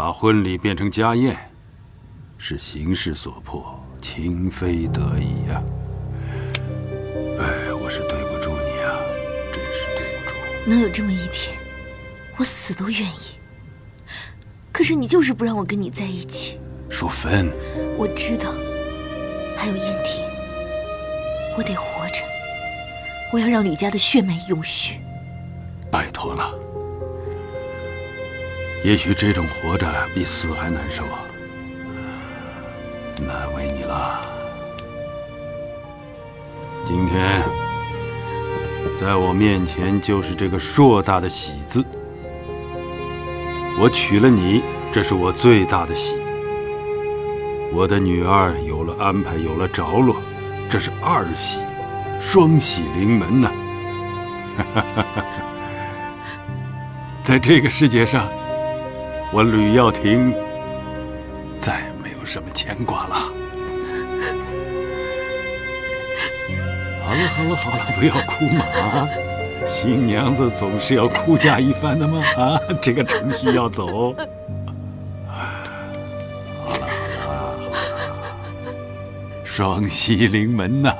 把婚礼变成家宴，是形势所迫，情非得已呀。哎，我是对不住你啊，真是对不住。能有这么一天，我死都愿意。可是你就是不让我跟你在一起。淑芬，我知道，还有燕婷，我得活着，我要让吕家的血脉永续。拜托了。也许这种活着比死还难受啊，难为你了。今天在我面前就是这个硕大的喜字，我娶了你，这是我最大的喜。我的女儿有了安排，有了着落，这是二喜，双喜临门呐！在这个世界上。我吕耀庭再没有什么牵挂了。好了好了好了，不要哭嘛！新娘子总是要哭嫁一番的嘛！啊，这个程序要走。好了好了好了，双喜临门呐！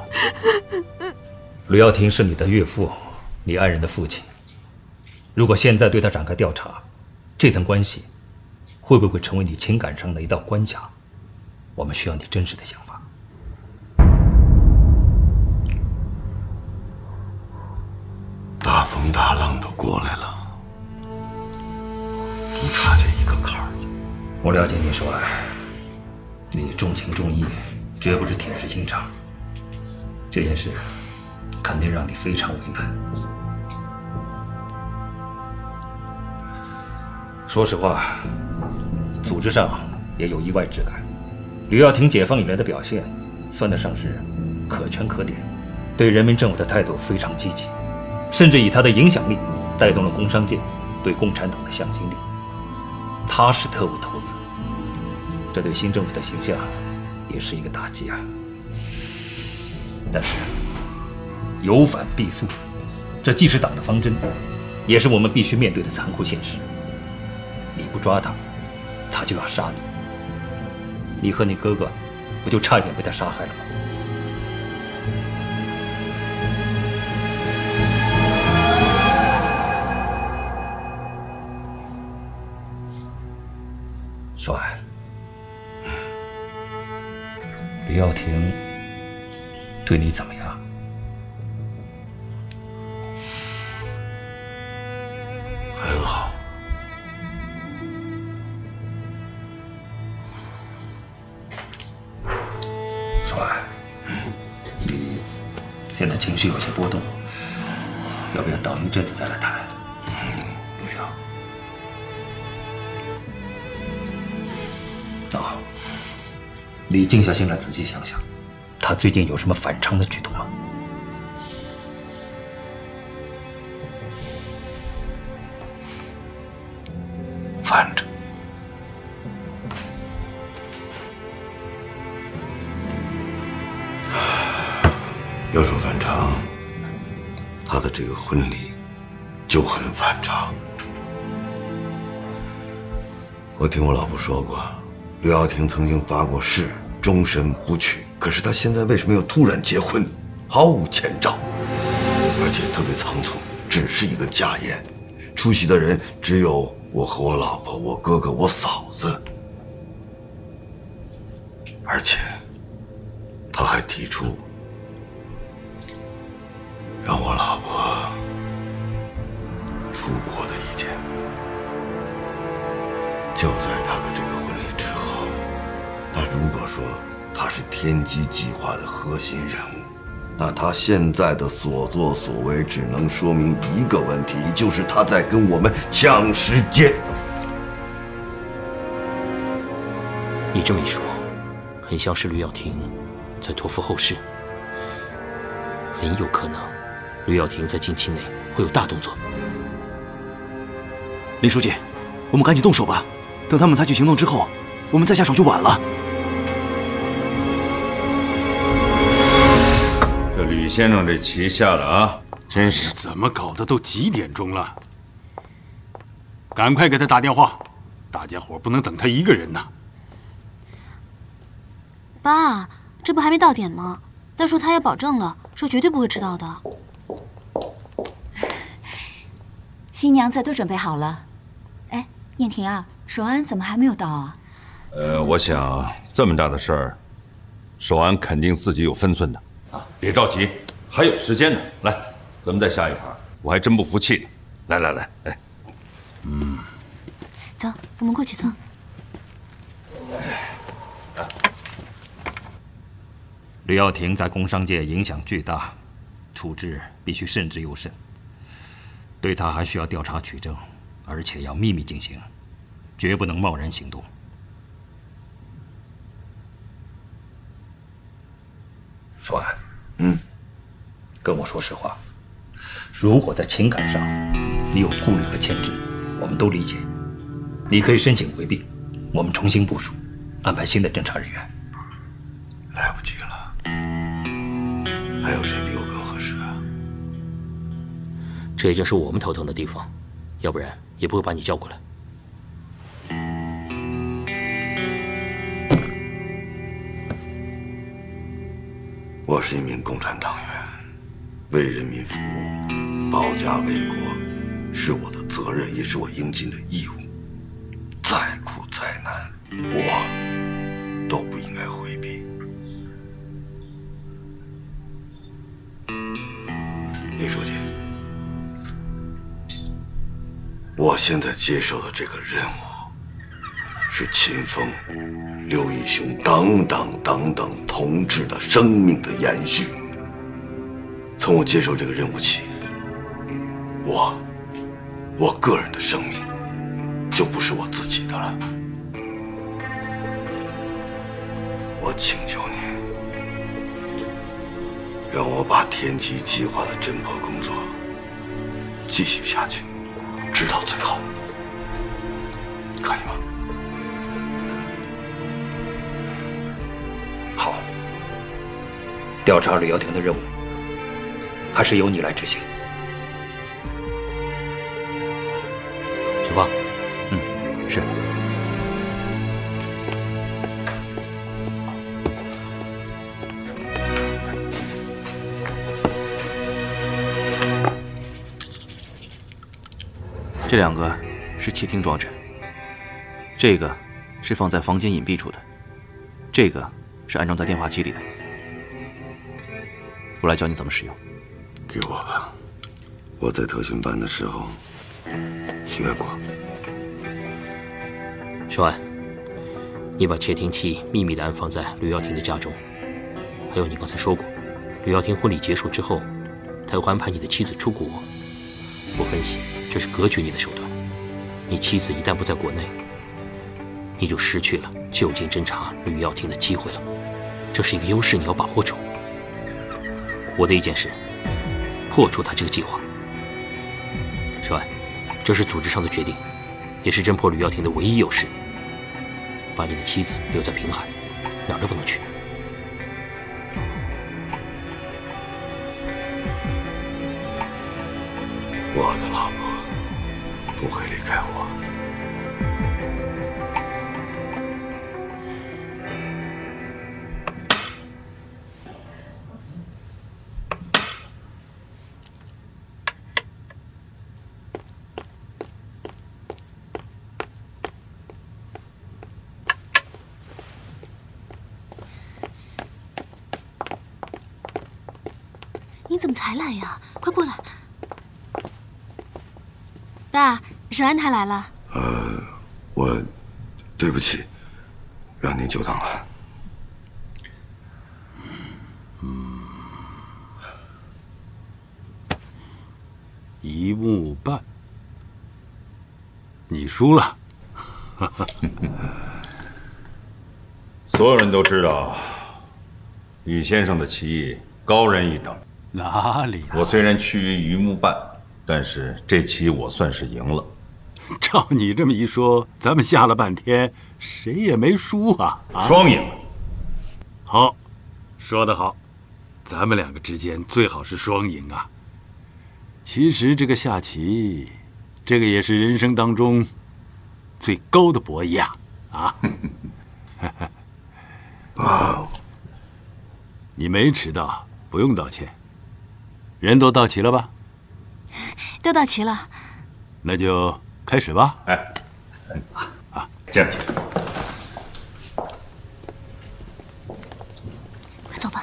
吕耀庭是你的岳父，你爱人的父亲。如果现在对他展开调查，这层关系。会不会成为你情感上的一道关卡？我们需要你真实的想法。大风大浪都过来了，不差这一个坎儿。我了解你说，你重情重义，绝不是铁石心肠。这件事肯定让你非常为难。说实话。组织上也有意外之感。吕耀庭解放以来的表现，算得上是可圈可点，对人民政府的态度非常积极，甚至以他的影响力带动了工商界对共产党的向心力。他是特务头子，这对新政府的形象也是一个打击啊。但是有反必肃，这既是党的方针，也是我们必须面对的残酷现实。你不抓他。他就要杀你，你和你哥哥不就差一点被他杀害了吗？帅，李耀庭对你怎么样？绪有些波动，要不要等一阵子再来谈？不需要。那好，你静下心来仔细想想，他最近有什么反常的举动我听我老婆说过，刘耀庭曾经发过誓，终身不娶。可是他现在为什么要突然结婚，毫无前兆，而且特别仓促，只是一个家宴，出席的人只有我和我老婆、我哥哥、我嫂子，而且他还提出。让我老婆出国就在他的这个婚礼之后。那如果说他是天机计划的核心人物，那他现在的所作所为只能说明一个问题，就是他在跟我们抢时间。你这么一说，很像是吕耀庭在托付后事，很有可能。吕耀庭在近期内会有大动作。林书记，我们赶紧动手吧，等他们采取行动之后，我们再下手就晚了。这吕先生这棋下的啊，真是怎么搞的？都几点钟了？赶快给他打电话，大家伙不能等他一个人呐。爸，这不还没到点吗？再说他也保证了，说绝对不会迟到的。新娘子都准备好了。哎，燕婷啊，守安怎么还没有到啊？呃，我想这么大的事儿，守安肯定自己有分寸的啊！别着急，还有时间呢。来，咱们再下一盘，我还真不服气呢。来来来，哎，嗯，走，我们过去走。吕耀庭在工商界影响巨大，处置必须慎之又慎。对他还需要调查取证，而且要秘密进行，绝不能贸然行动。说安，嗯，跟我说实话，如果在情感上你有顾虑和牵制，我们都理解。你可以申请回避，我们重新部署，安排新的侦查人员。来不及了。还有谁比我更合适啊？这也就是我们头疼的地方，要不然也不会把你叫过来。我是一名共产党员，为人民服务，保家卫国，是我的责任，也是我应尽的义务。再苦再难，我都不应该回避。李书记，我现在接受的这个任务，是秦风、刘义雄等等等等同志的生命的延续。从我接受这个任务起，我，我个人的生命，就不是我自己的了。我请求你。让我把天机计划的侦破工作继续下去，直到最后，调查吕耀庭的任务还是由你来执行。小芳，嗯，是。这两个是窃听装置，这个是放在房间隐蔽处的，这个是安装在电话机里的。我来教你怎么使用。给我吧，我在特训班的时候学过。小安，你把窃听器秘密的安放在吕耀庭的家中。还有，你刚才说过，吕耀庭婚礼结束之后，他会安排你的妻子出国。我分析。这是隔绝你的手段。你妻子一旦不在国内，你就失去了就近侦查吕耀庭的机会了。这是一个优势，你要把握住。我的意见是，破除他这个计划。少安，这是组织上的决定，也是侦破吕耀庭的唯一优势。把你的妻子留在平海，哪儿都不能去。我的老婆。不会离开我。怎么才来呀？快过来！爸，守安他来了。呃，我对不起，让您久等了。嗯，一目半，你输了。所有人都知道，吕先生的棋艺高人一等。哪里？我虽然趋于榆木半。但是这棋我算是赢了。照你这么一说，咱们下了半天，谁也没输啊！双赢。好，说得好，咱们两个之间最好是双赢啊。其实这个下棋，这个也是人生当中最高的博弈啊！啊！爸，你没迟到，不用道歉。人都到齐了吧？都到齐了。那就开始吧。哎，啊啊，进去。快走吧。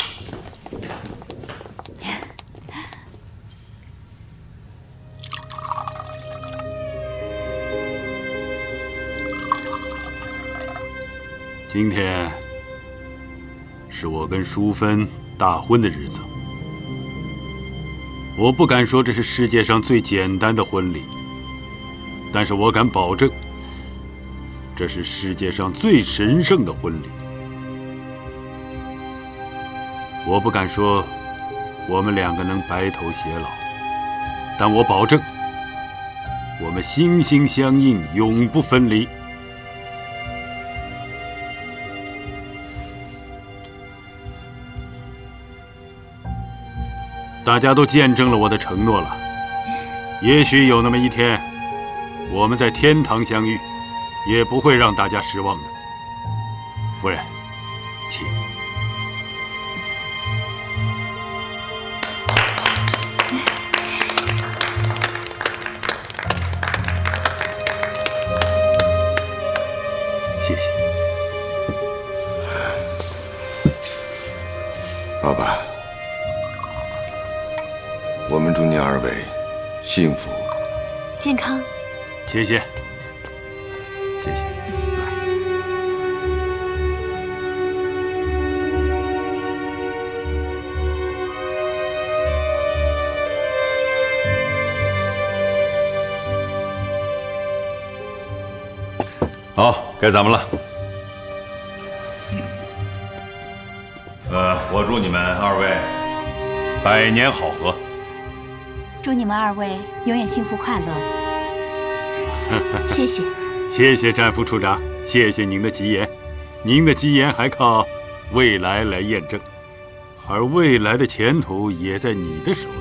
今天是我跟淑芬大婚的日子。我不敢说这是世界上最简单的婚礼，但是我敢保证，这是世界上最神圣的婚礼。我不敢说我们两个能白头偕老，但我保证，我们心心相印，永不分离。大家都见证了我的承诺了。也许有那么一天，我们在天堂相遇，也不会让大家失望的。夫人，请。谢谢。爸爸，我们祝您二位幸福。健康。谢谢，谢谢。好，该咱们了。呃，我祝你们二位百年好合。祝你们二位永远幸福快乐。谢谢，谢谢战副处长，谢谢您的吉言。您的吉言还靠未来来验证，而未来的前途也在你的手里。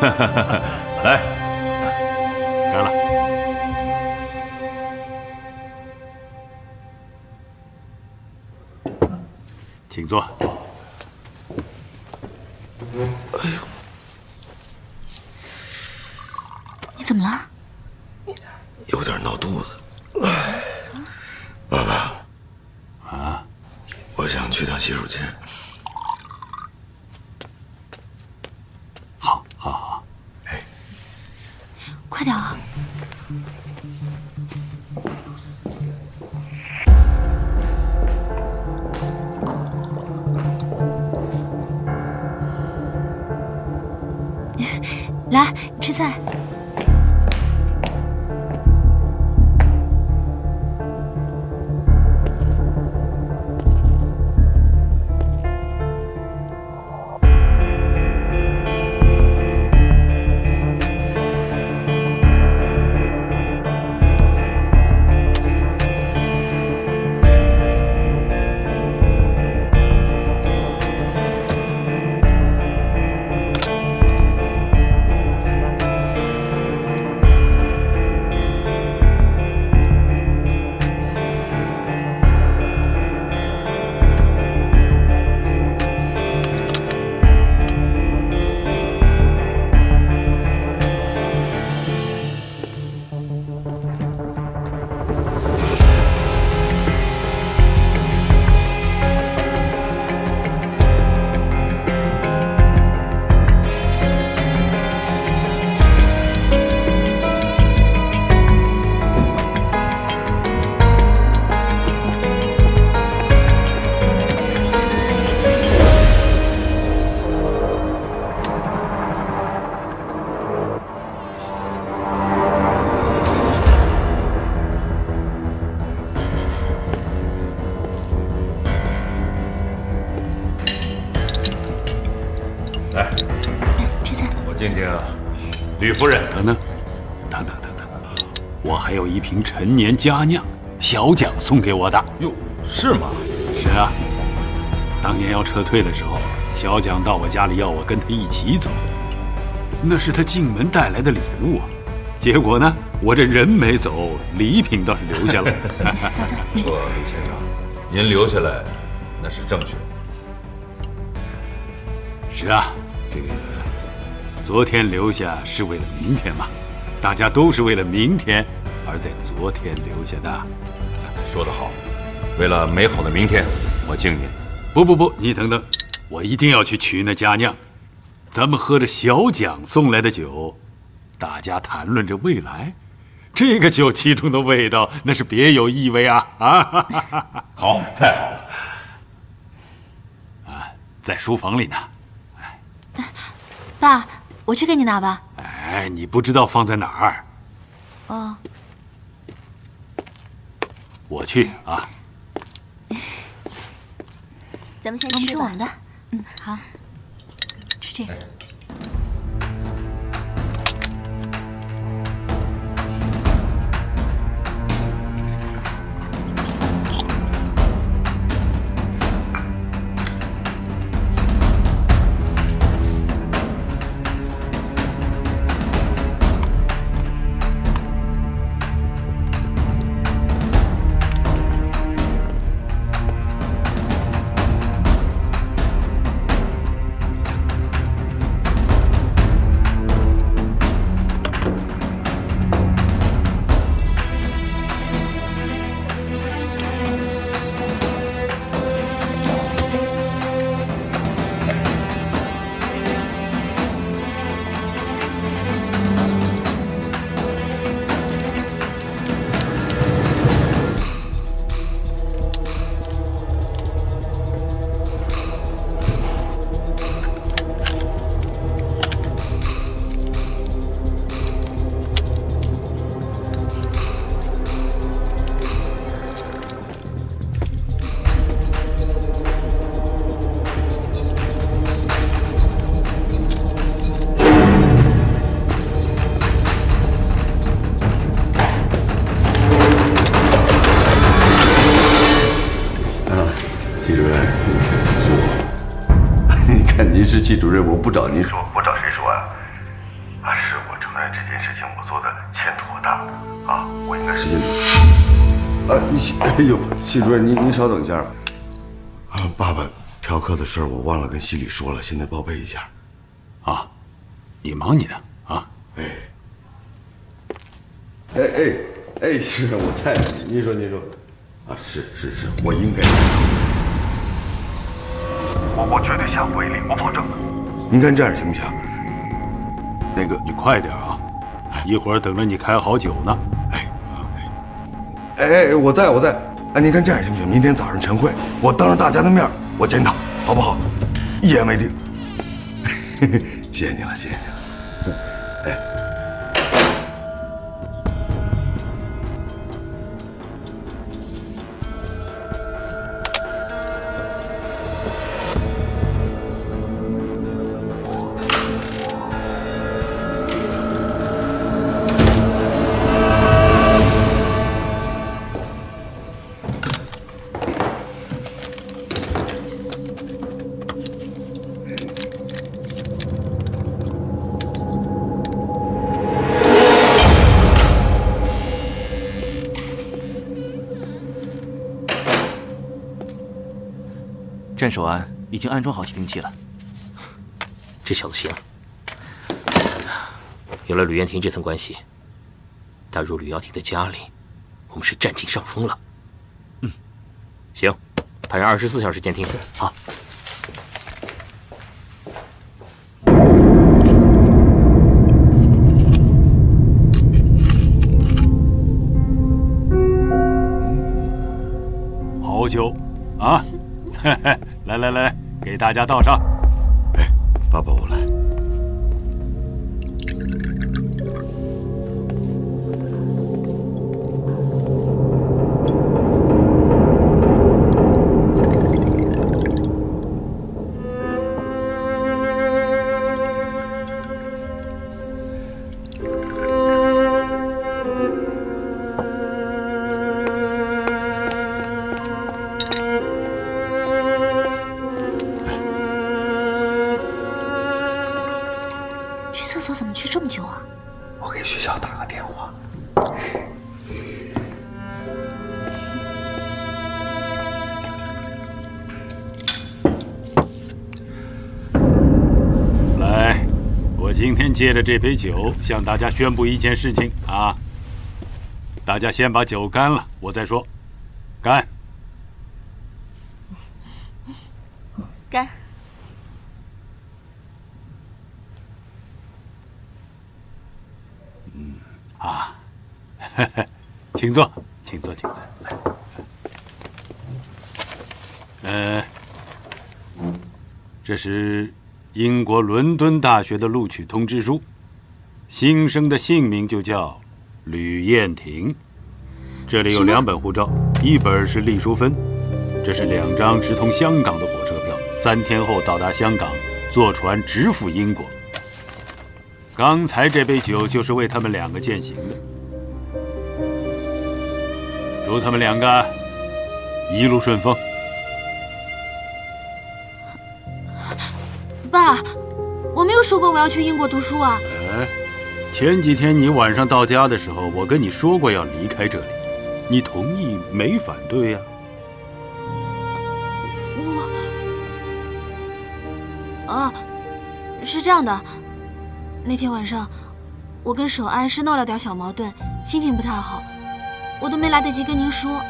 来，干了。请坐。哎呦你怎么了？有点闹肚子。爸爸，啊，我想去趟洗手间。陈年佳酿，小蒋送给我的。哟，是吗？是啊，当年要撤退的时候，小蒋到我家里要我跟他一起走。那是他进门带来的礼物啊。结果呢，我这人没走，礼品倒是留下了。不过陆先生，您留下来那是正确的。是啊，这个昨天留下是为了明天嘛，大家都是为了明天而在昨天留下的。说得好，为了美好的明天，我敬您。不不不，你等等，我一定要去取那佳酿。咱们喝着小蒋送来的酒，大家谈论着未来，这个酒其中的味道那是别有意味啊啊！好，太好了。啊，在书房里呢。爸，我去给你拿吧。哎，你不知道放在哪儿？哦，我去啊。咱们先我们吃吧。吃我们的。嗯，好，吃这个。系主任，我不找您说，我找谁说呀？啊，是我承认这件事情我做的欠妥当啊，我应该实现。啊，你系，哎呦，系主任，您您稍等一下。啊，爸爸调课的事儿我忘了跟系里说了，现在报备一下。啊，你忙你的啊。哎，哎哎哎，是我在呢。您说您说，啊，是是是，我应该。我我绝对下不为例，我保证。您看这样行不行？那个，你快点啊，一会儿等着你开好酒呢。哎哎，我在我在。哎，您看这样行不行？明天早上晨会，我当着大家的面我检讨，好不好？一言为定。谢谢你了，谢谢你了。镇守安已经安装好窃听器了。这小子行，有了吕燕婷这层关系，打入吕耀庭的家里，我们是占尽上风了。嗯，行，派人二十四小时监听。好。好酒，啊，来来来，给大家倒上。哎，爸爸，我来。电话。来，我今天借着这杯酒，向大家宣布一件事情啊！大家先把酒干了，我再说。干！嗯啊，请坐，请坐，请坐。来，呃，这是英国伦敦大学的录取通知书，新生的姓名就叫吕燕婷。这里有两本护照，一本是丽淑芬，这是两张直通香港的火车票，三天后到达香港，坐船直赴英国。刚才这杯酒就是为他们两个践行的，祝他们两个一路顺风。爸，我没有说过我要去英国读书啊。哎，前几天你晚上到家的时候，我跟你说过要离开这里，你同意没反对呀？我，啊，是这样的，那天晚上我跟守安是闹了点小矛盾，心情不太好，我都没来得及跟您说。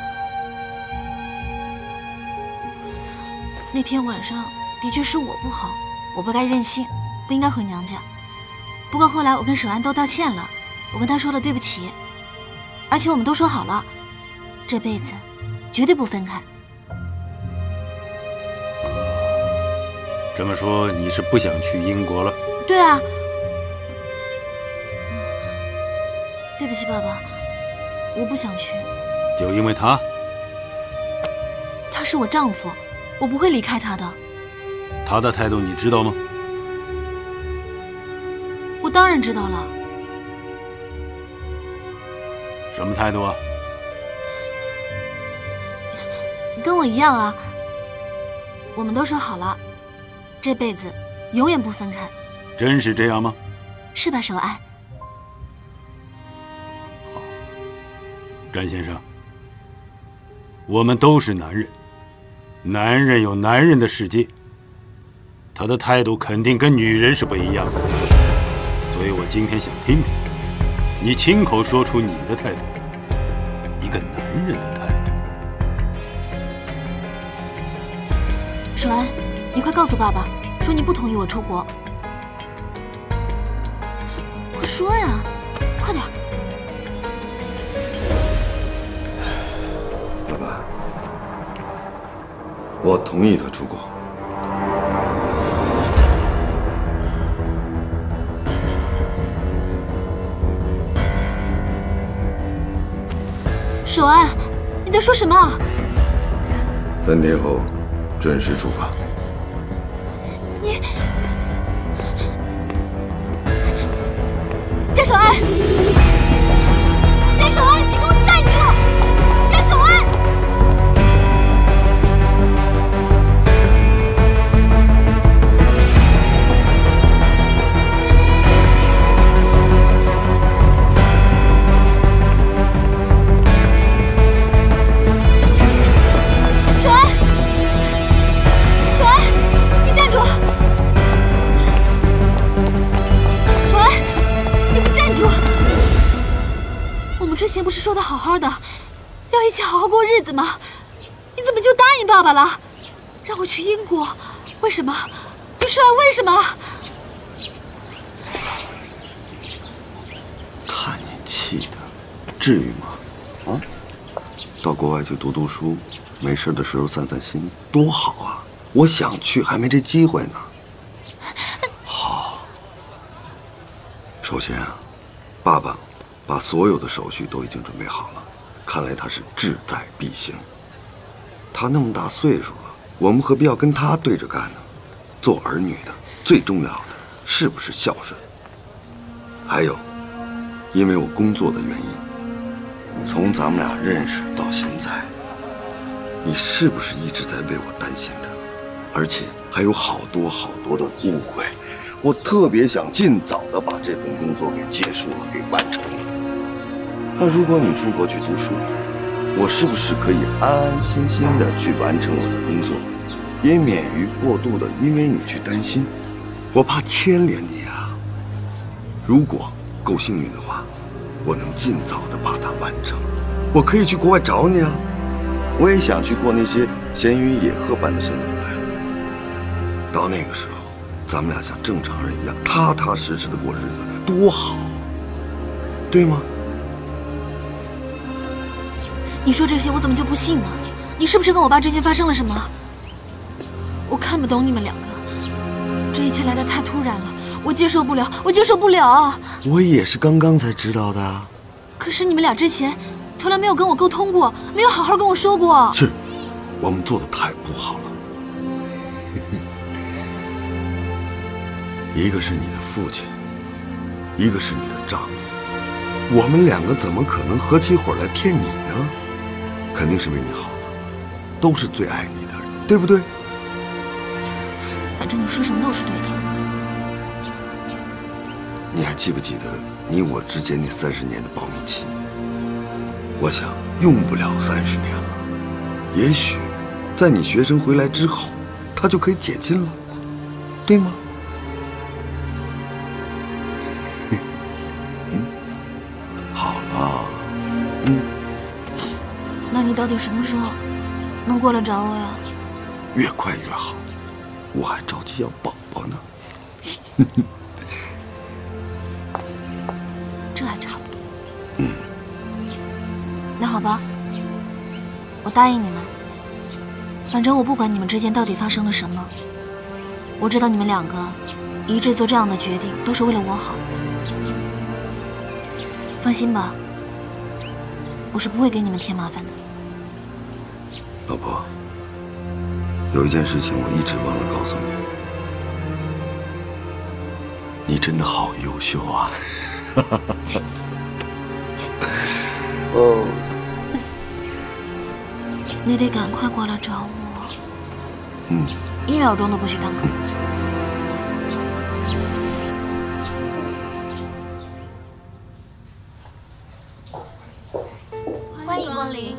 那天晚上的确是我不好。我不该任性，不应该回娘家。不过后来我跟守安都道歉了，我跟他说了对不起，而且我们都说好了，这辈子绝对不分开。这么说你是不想去英国了？对啊。对不起，爸爸，我不想去。就因为他？他是我丈夫，我不会离开他的。他的态度你知道吗？我当然知道了。什么态度啊？跟我一样啊。我们都说好了，这辈子永远不分开。真是这样吗？是吧，守安？詹先生，我们都是男人，男人有男人的世界。他的态度肯定跟女人是不一样的，所以我今天想听听你亲口说出你的态度，一个男人的态度。守安，你快告诉爸爸，说你不同意我出国。快说呀，快点！我同意他出国。守安，你在说什么？三天后，准时出发。你，詹守安，说的好好的，要一起好好过日子吗？你怎么就答应爸爸了，让我去英国？为什么？你说为什么？看你气的，至于吗？啊，到国外去读读书，没事的时候散散心，多好啊！我想去，还没这机会呢。好，首先啊，爸爸。把所有的手续都已经准备好了，看来他是志在必行。他那么大岁数了，我们何必要跟他对着干呢？做儿女的最重要的是不是孝顺？还有，因为我工作的原因，从咱们俩认识到现在，你是不是一直在为我担心着？而且还有好多好多的误会，我特别想尽早的把这份工作给结束了，给完成。那如果你出国去读书，我是不是可以安安心心的去完成我的工作，也免于过度的因为你去担心？我怕牵连你啊。如果够幸运的话，我能尽早的把它完成，我可以去国外找你啊。我也想去过那些闲云野鹤般的生活。到那个时候，咱们俩像正常人一样，踏踏实实的过日子，多好，对吗？你说这些，我怎么就不信呢？你是不是跟我爸之间发生了什么？我看不懂你们两个，这一切来的太突然了，我接受不了，我接受不了。我也是刚刚才知道的。可是你们俩之前从来没有跟我沟通过，没有好好跟我说过。是，我们做的太不好了。一个是你的父亲，一个是你的丈夫，我们两个怎么可能合起伙来骗你呢？肯定是为你好，都是最爱你的人，对不对？反正你说什么都是对的。你还记不记得你我之间那三十年的保密期？我想用不了三十年了，也许在你学成回来之后，它就可以解禁了，对吗？底什么时候能过来找我呀？越快越好，我还着急要宝宝呢。这还差不多。嗯，那好吧，我答应你们。反正我不管你们之间到底发生了什么，我知道你们两个一致做这样的决定都是为了我好。放心吧，我是不会给你们添麻烦的。老婆，有一件事情我一直忘了告诉你，你真的好优秀啊！哦，你得赶快过来找我，嗯，一秒钟都不许耽搁。欢迎光临。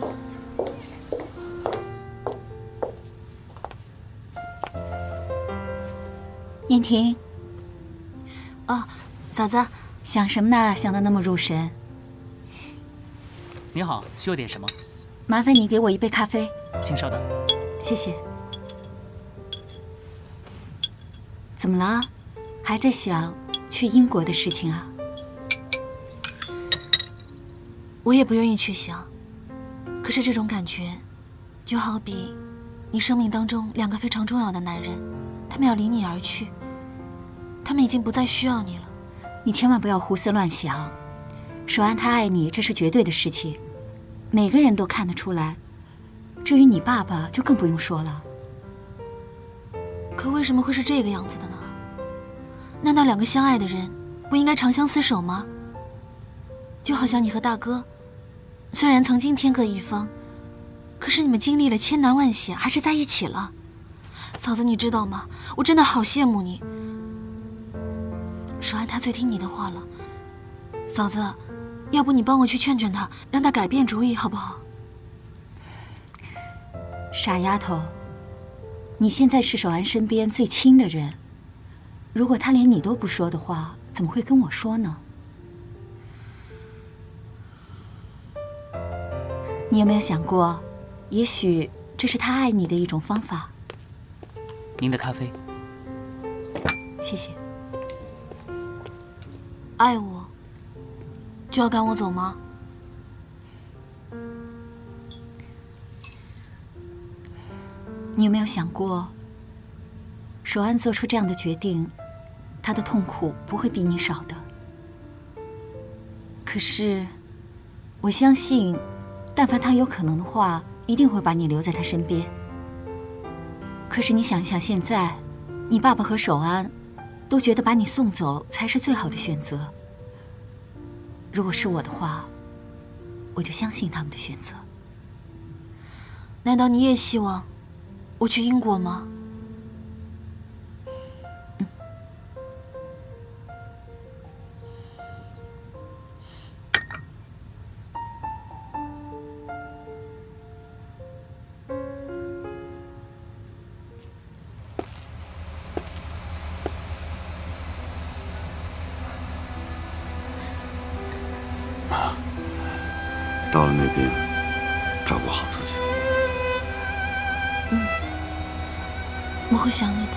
燕婷，哦，嫂子，想什么呢？想的那么入神。你好，需要点什么？麻烦你给我一杯咖啡。请稍等。谢谢。怎么了？还在想去英国的事情啊？我也不愿意去想，可是这种感觉，就好比你生命当中两个非常重要的男人，他们要离你而去，他们已经不再需要你了。你千万不要胡思乱想。守安他爱你，这是绝对的事情，每个人都看得出来。至于你爸爸，就更不用说了。可为什么会是这个样子的呢？难道两个相爱的人不应该长相厮守吗？就好像你和大哥，虽然曾经天各一方，可是你们经历了千难万险，还是在一起了。嫂子，你知道吗？我真的好羡慕你。守安他最听你的话了，嫂子，要不你帮我去劝劝他，让他改变主意，好不好？傻丫头，你现在是守安身边最亲的人，如果他连你都不说的话，怎么会跟我说呢？你有没有想过，也许这是他爱你的一种方法？您的咖啡。谢谢。爱我，就要赶我走吗？你有没有想过，守安做出这样的决定，他的痛苦不会比你少的。可是，我相信，但凡他有可能的话，一定会把你留在他身边。可是你想想，现在，你爸爸和守安，都觉得把你送走才是最好的选择。如果是我的话，我就相信他们的选择。难道你也希望我去英国吗？到了那边，照顾好自己。嗯，我会想你的。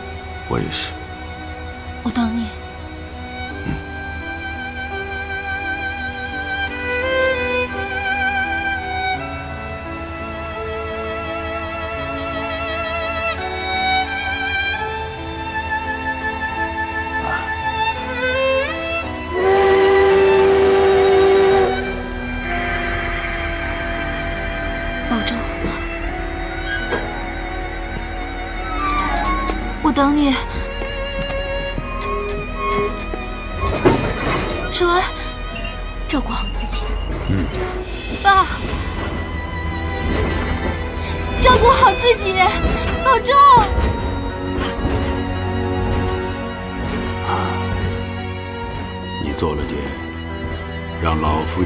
我也是。我等你。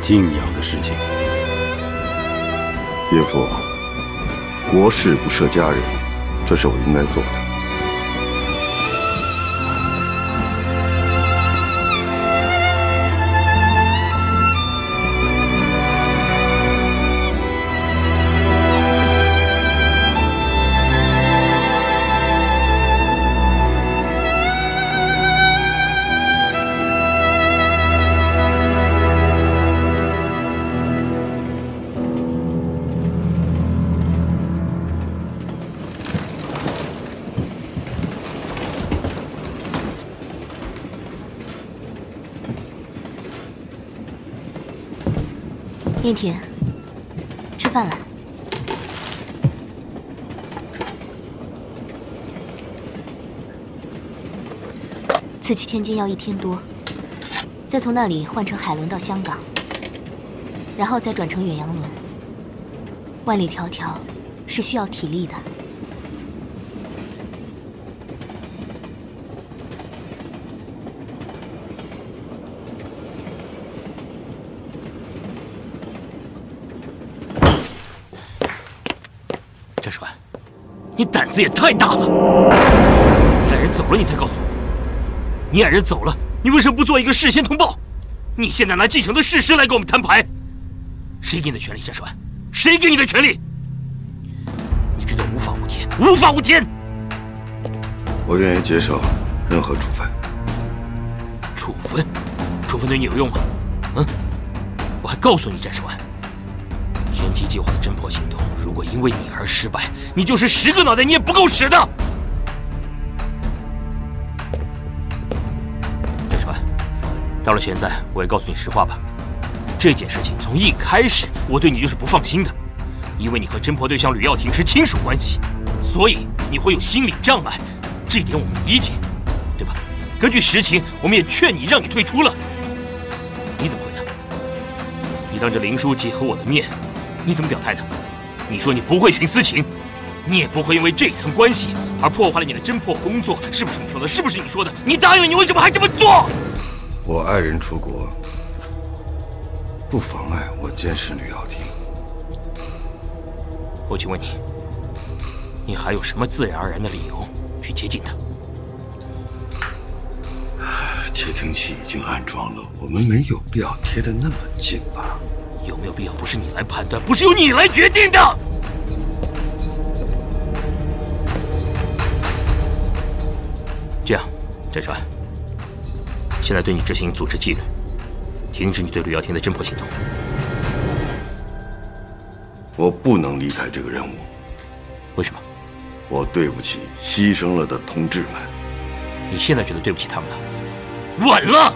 敬仰的事情。岳父，国事不涉家人，这是我应该做的。婷，吃饭了。此去天津要一天多，再从那里换乘海轮到香港，然后再转乘远洋轮。万里迢迢，是需要体力的。郑守安，你胆子也太大了！你爱人走了，你才告诉我。你爱人走了，你为什么不做一个事先通报？你现在拿继承的事实来跟我们摊牌，谁给你的权利，战守安？谁给你的权利？你知道无法无天，无法无天！我愿意接受任何处分。处分？处分对你有用吗？嗯？我还告诉你，战守安，天机计划的侦破行动，如果因为你而失败，你就是十个脑袋你也不够使的。郑守安，到了现在，我也告诉你实话吧，这件事情从一开始我对你就是不放心的，因为你和侦破对象吕耀庭是亲属关系，所以你会有心理障碍，这一点我们理解，对吧？根据实情，我们也劝你让你退出了。你怎么回答？你当着林书记和我的面，你怎么表态的？你说你不会徇私情，你也不会因为这层关系而破坏了你的侦破工作，是不是你说的？是不是你说的？你答应了，你为什么还这么做？我爱人出国，不妨碍我监视吕耀庭。我请问你，你还有什么自然而然的理由去接近他？窃听器已经安装了，我们没有必要贴得那么近吧？有没有必要？不是你来判断，不是由你来决定的。这样，战川，现在对你执行组织纪律，停止你对吕耀庭的侦破行动。我不能离开这个任务。为什么？我对不起牺牲了的同志们。你现在觉得对不起他们了？晚了。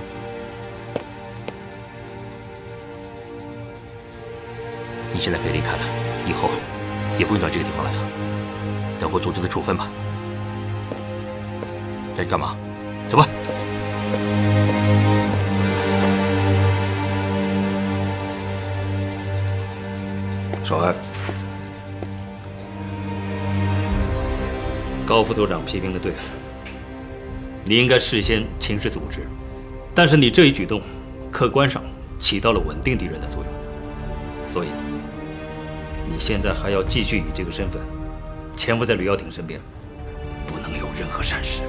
你现在可以离开了，以后也不用到这个地方来了。等会组织的处分吧。在这干嘛？走吧。少安，高副组长批评的对，你应该事先请示组织，但是你这一举动，客观上起到了稳定敌人的作用，所以你现在还要继续以这个身份潜伏在吕耀庭身边，不能有任何闪失。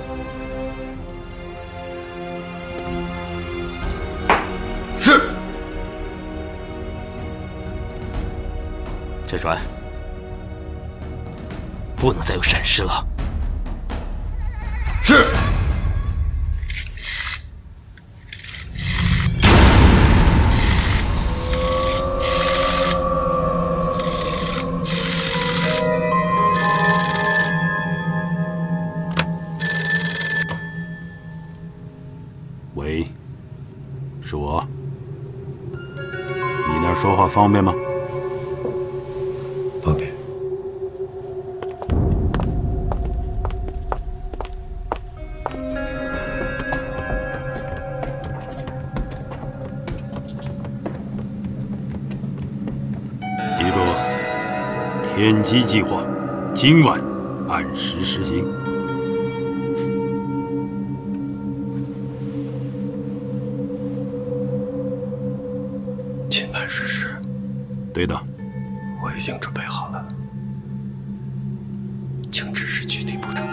是。陈栓，不能再有闪失了。方便吗？方便。记住，天机计划，今晚按时实行。对的，我已经准备好了，请指示具体步骤。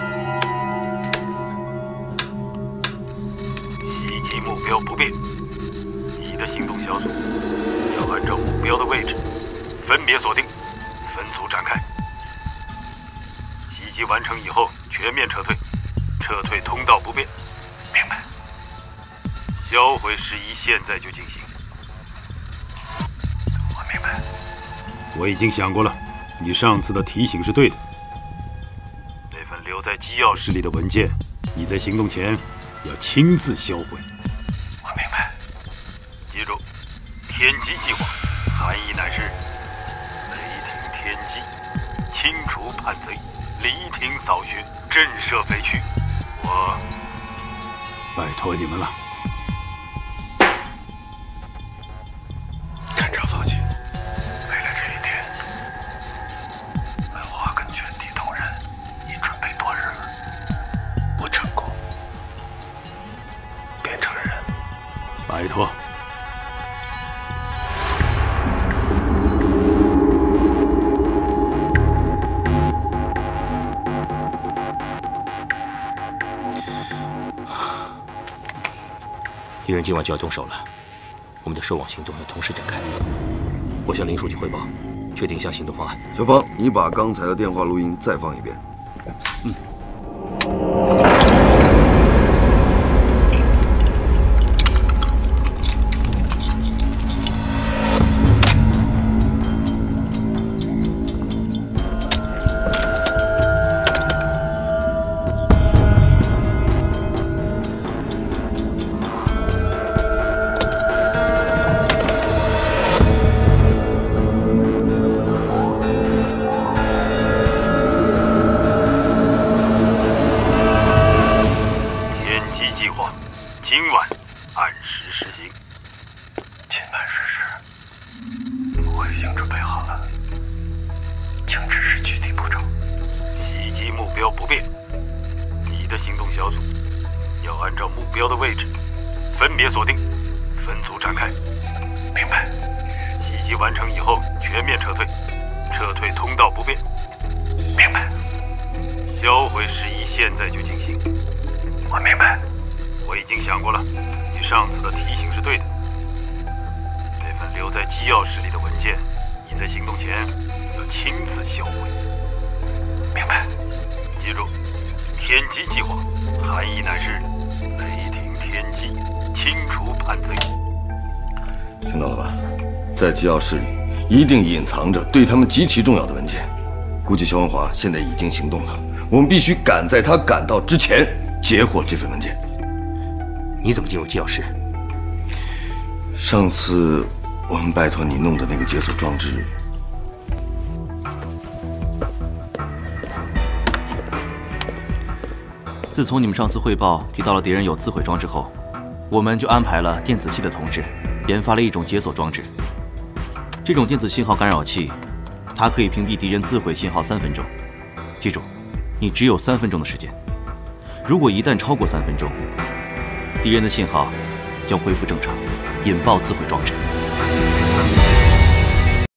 袭击目标不变，你的行动小组要按照目标的位置分别锁定，分组展开。袭击完成以后全面撤退，撤退通道不变。明白。销毁事宜现在就进我已经想过了，你上次的提醒是对的。那份留在机要室里的文件，你在行动前要亲自销毁。我明白。记住，天机计划含义乃是雷霆天机，清除叛贼，离庭扫穴，震慑匪区。我拜托你们了。敌人今晚就要动手了，我们的收网行动要同时展开。我向林书记汇报，确定一下行动方案。小芳，你把刚才的电话录音再放一遍。嗯全面撤退，撤退通道不变。明白。销毁事宜现在就进行。我明白。我已经想过了，你上次的提醒是对的。那份留在机要室里的文件，你在行动前要亲自销毁。明白。记住，天机计划含义乃是雷霆天机，清除叛贼。听到了吧？在机要室里一定隐藏着对他们极其重要的文件。估计肖文华现在已经行动了，我们必须赶在他赶到之前截获这份文件。你怎么进入机要室？上次我们拜托你弄的那个解锁装置，自从你们上次汇报提到了敌人有自毁装置后，我们就安排了电子系的同志研发了一种解锁装置。这种电子信号干扰器，它可以屏蔽敌人自毁信号三分钟。记住，你只有三分钟的时间。如果一旦超过三分钟，敌人的信号将恢复正常，引爆自毁装置。